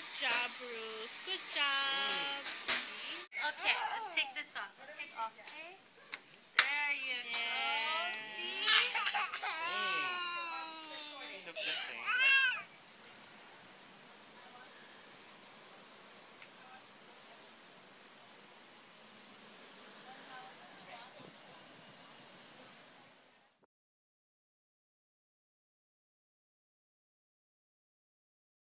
Good job, Bruce. Good job. Okay,